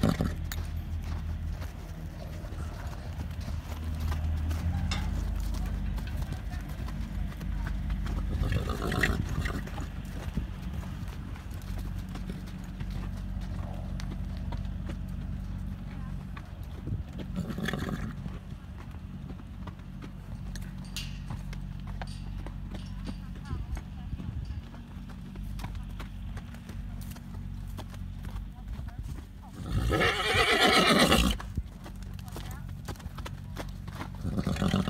Uh-huh. Ha ha ha ha.